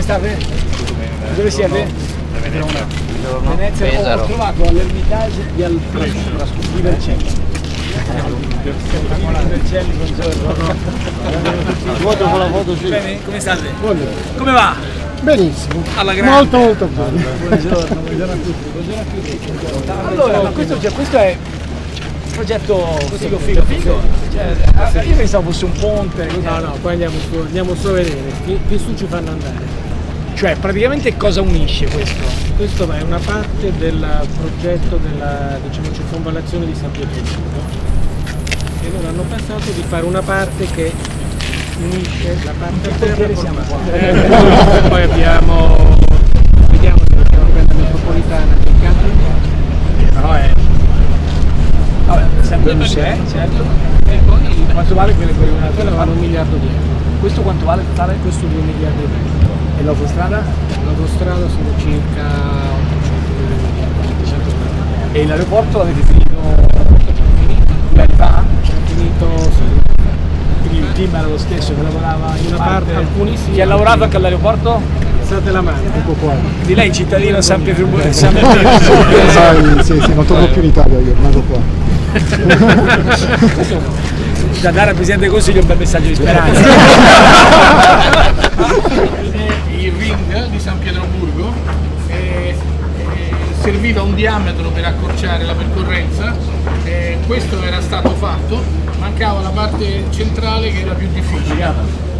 state? Dove siete? Venezia. Venezia. Ho trovato all'Ermitage di Vercelli. Vercelli, buongiorno. Foto con la foto sì. Bene, come state? Buongiorno. Come va? Benissimo. Alla grande. Molto molto bene. Buongiorno, buongiorno a tutti. Buongiorno a tutti. Allora, ma questo, cioè, questo è progetto figo figo figo. Cioè, io pensavo fosse un ponte. così. No, no, poi andiamo su, andiamo su a vedere. Che, che su ci fanno andare? Cioè, praticamente cosa unisce questo? Questo è una parte del progetto della diciamo, circonvallazione di San Pietroburgo e loro hanno pensato di fare una parte che unisce la parte a terra mare. qua? Eh, poi abbiamo vediamo se abbiamo quella metropolitana che cambia No, è. Un 6, certo. E poi quanto vale quelle quelle una quella vale un miliardo di euro Questo quanto vale totale? questo 2 miliardi e mezzo E l'autostrada? l'autostrada sono circa 800 miliardi 780 E l'aeroporto l'avete finito anni fa? finito sì. Quindi il team era lo stesso che lavorava in Una parte- alcuni sì, Chi ha lavorato anche all'aeroporto? alzate la mano ecco qua Di lei cittadino San Pietroburgo. San Sai, sì, sì, non torno più in Italia io, rimango qua. Da dare al Presidente del Consiglio un bel messaggio di speranza. il ring di San Pietroburgo eh, eh, serviva un diametro per accorciare la percorrenza, eh, questo era stato fatto, mancava la parte centrale che era più difficile.